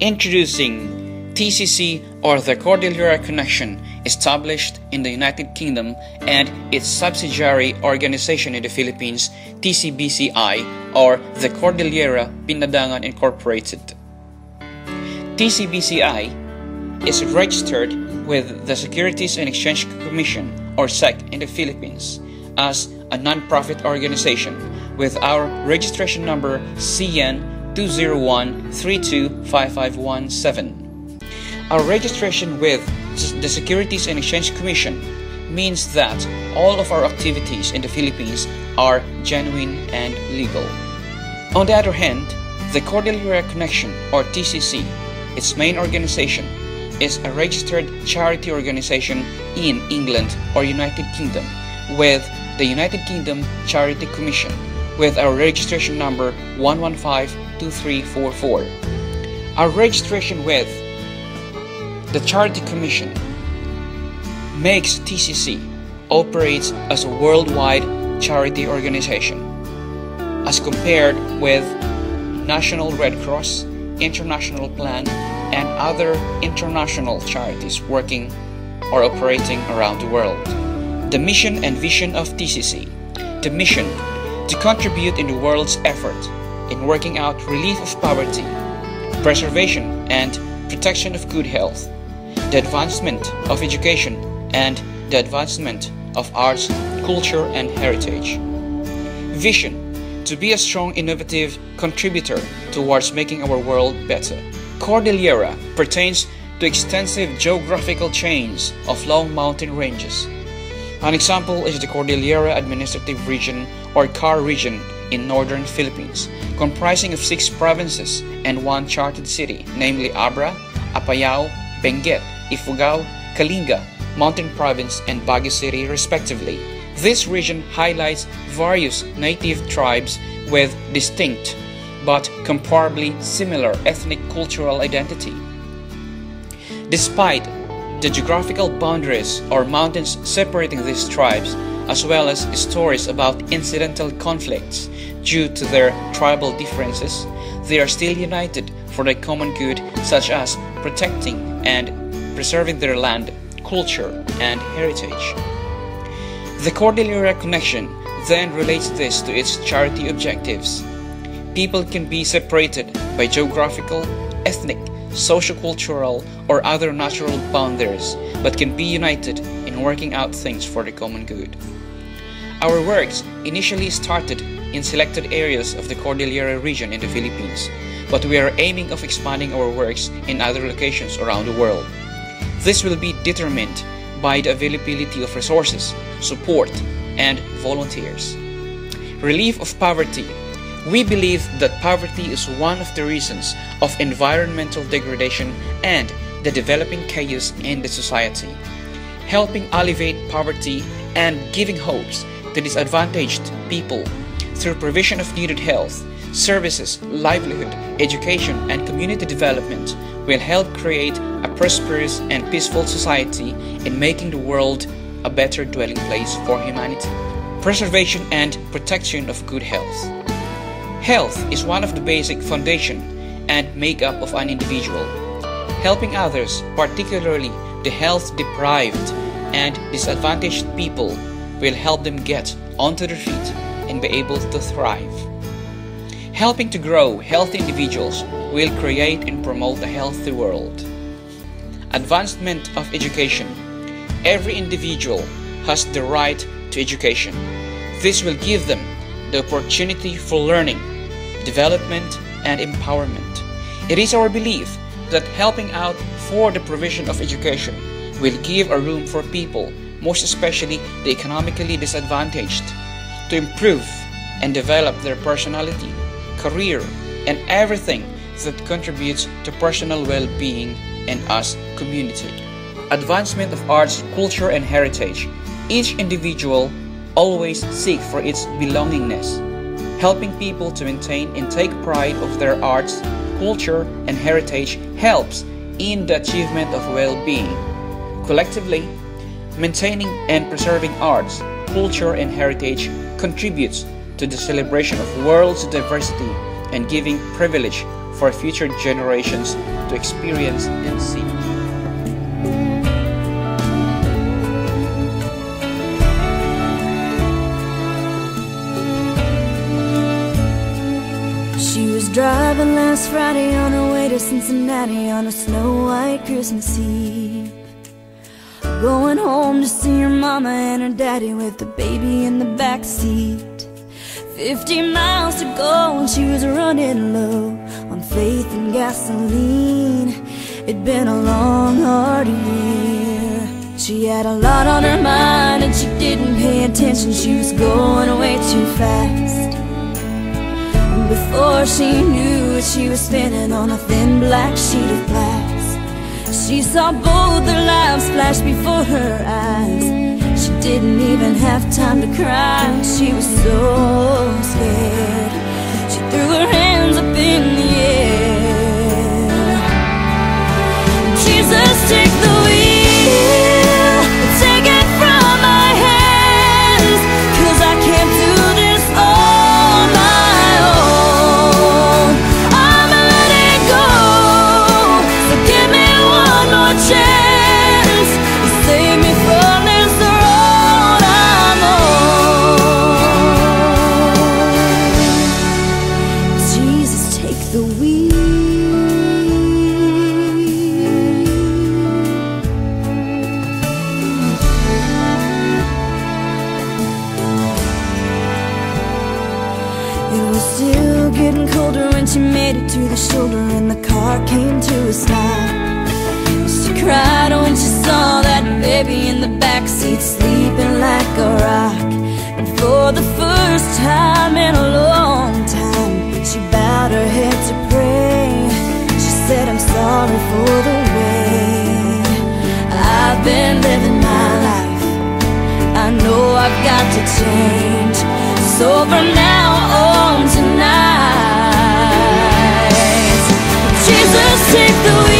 Introducing TCC or the Cordillera Connection, established in the United Kingdom and its subsidiary organization in the Philippines, TCBCI or the Cordillera Pinadangan Incorporated. TCBCI is registered with the Securities and Exchange Commission or SEC in the Philippines as a non-profit organization with our registration number CN 201-325517. Our registration with the Securities and Exchange Commission means that all of our activities in the Philippines are genuine and legal. On the other hand, the Cordillera Connection or TCC, its main organization, is a registered charity organization in England or United Kingdom with the United Kingdom Charity Commission with our registration number 1152344. Our registration with the Charity Commission makes TCC operates as a worldwide charity organization as compared with National Red Cross, International Plan, and other international charities working or operating around the world. The mission and vision of TCC. The mission to contribute in the world's effort in working out relief of poverty, preservation and protection of good health, the advancement of education, and the advancement of arts, culture, and heritage. Vision to be a strong, innovative contributor towards making our world better. Cordillera pertains to extensive geographical chains of long mountain ranges an example is the Cordillera Administrative Region or CAR region in northern Philippines, comprising of six provinces and one charted city, namely Abra, Apayao, Benguet, Ifugao, Kalinga, Mountain Province, and Baguio City respectively. This region highlights various native tribes with distinct but comparably similar ethnic cultural identity. Despite the geographical boundaries or mountains separating these tribes, as well as stories about incidental conflicts due to their tribal differences, they are still united for the common good, such as protecting and preserving their land, culture, and heritage. The Cordillera Connection then relates this to its charity objectives. People can be separated by geographical, ethnic, sociocultural, or other natural boundaries, but can be united in working out things for the common good. Our works initially started in selected areas of the Cordillera region in the Philippines, but we are aiming of expanding our works in other locations around the world. This will be determined by the availability of resources, support, and volunteers. Relief of poverty we believe that poverty is one of the reasons of environmental degradation and the developing chaos in the society. Helping alleviate poverty and giving hopes to disadvantaged people through provision of needed health, services, livelihood, education, and community development will help create a prosperous and peaceful society in making the world a better dwelling place for humanity. Preservation and protection of good health. Health is one of the basic foundation and makeup of an individual. Helping others, particularly the health deprived and disadvantaged people, will help them get onto their feet and be able to thrive. Helping to grow healthy individuals will create and promote a healthy world. Advancement of education. Every individual has the right to education. This will give them the opportunity for learning, development, and empowerment. It is our belief that helping out for the provision of education will give a room for people, most especially the economically disadvantaged, to improve and develop their personality, career, and everything that contributes to personal well-being and us community. Advancement of arts, culture, and heritage. Each individual always seek for its belongingness, helping people to maintain and take pride of their arts, culture, and heritage helps in the achievement of well-being. Collectively, maintaining and preserving arts, culture, and heritage contributes to the celebration of world's diversity and giving privilege for future generations to experience and see. Driving last Friday on her way to Cincinnati on a snow white Christmas Eve. Going home to see her mama and her daddy with the baby in the back seat. Fifty miles to go and she was running low on faith and gasoline. It'd been a long, hard year. She had a lot on her mind and she didn't pay attention. She was going way before she knew it, she was spinning on a thin black sheet of glass. She saw both their lives flash before her eyes. She didn't even have time to cry. She was so scared. She threw her hands up in the air. Jesus, take the wheel. Still getting colder when she made it to the shoulder and the car came to a stop. She cried when she saw that baby in the backseat sleeping like a rock. And for the first time in a long time, she bowed her head to pray. She said, I'm sorry for the way I've been living my life. I know I've got to change. So from now on tonight, take the wheel,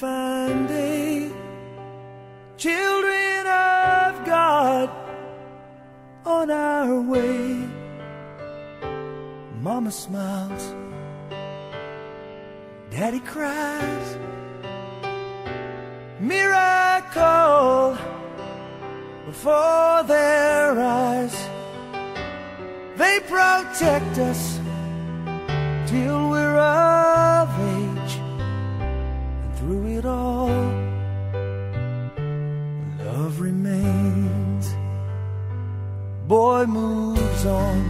day, children of God on our way. Mama smiles, Daddy cries. Miracle before their eyes. They protect us till it all, love remains. Boy moves on,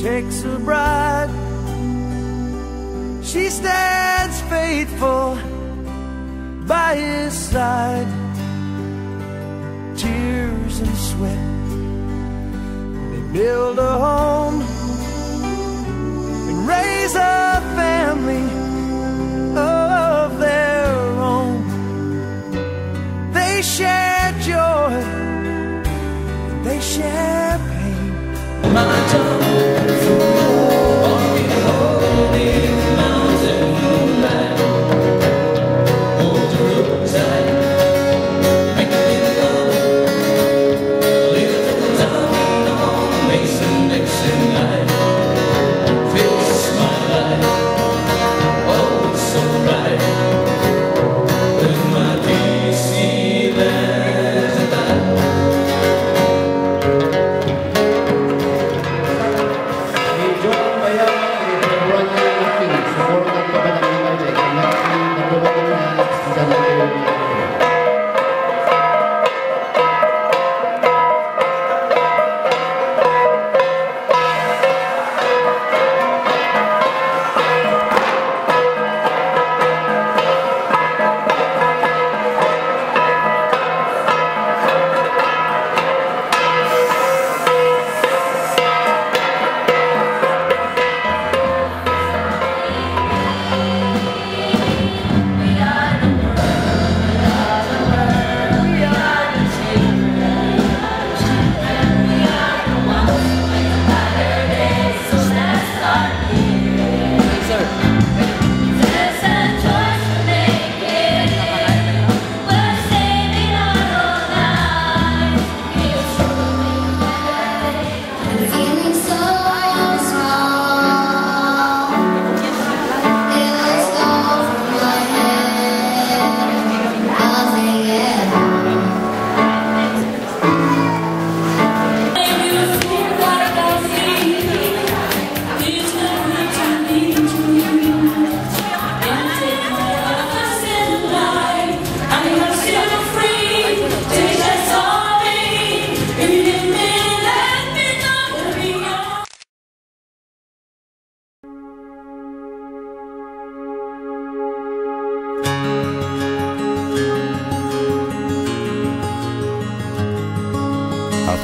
takes a bride. She stands faithful by his side. Tears and sweat, they build a home and raise a pain. A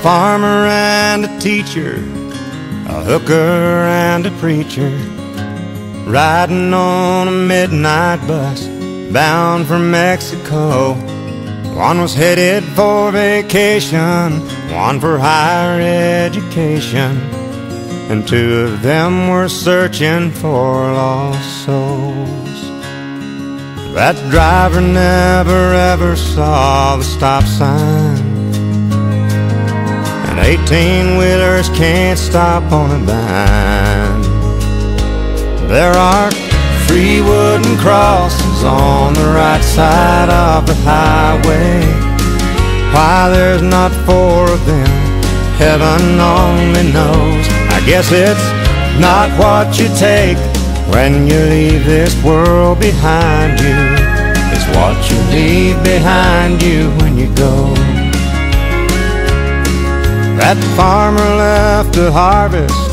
farmer and a teacher, a hooker and a preacher, riding on a midnight bus bound for Mexico. One was headed for vacation, one for higher education, and two of them were searching for lost souls. That driver never ever saw the stop sign. And 18 wheelers can't stop on a dime. There are Three wooden crosses on the right side of the highway. Why there's not four of them, heaven only knows. I guess it's not what you take when you leave this world behind you. It's what you leave behind you when you go. That farmer left to harvest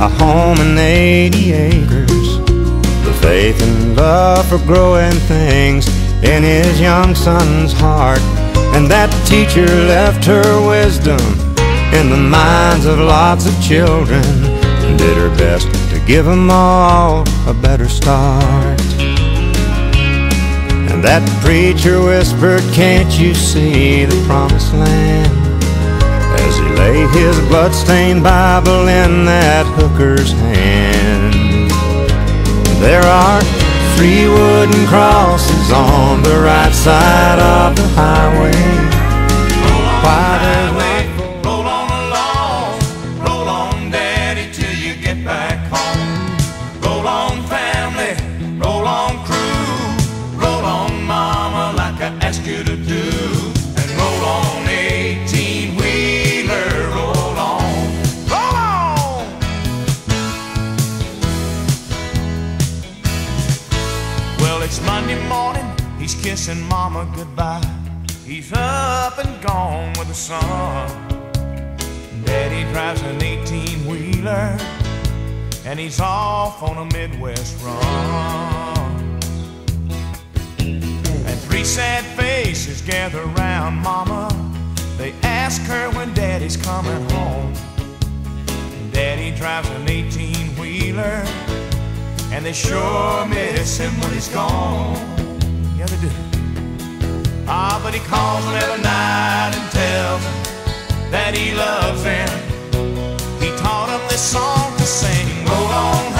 a home and 80 acres The faith and love for growing things in his young son's heart. And that teacher left her wisdom in the minds of lots of children and did her best to give them all a better start. And that preacher whispered, Can't you see the promised land? As he lay his bloodstained Bible in that hooker's hand. There are three wooden crosses on the right side of the highway. Why and he's off on a Midwest run. And three sad faces gather round mama. They ask her when daddy's coming home. Daddy drives an 18 wheeler and they sure miss him when he's gone. Yeah, they do. Ah, but he calls them every night and tells them that he loves them. Song to sing. Roll on,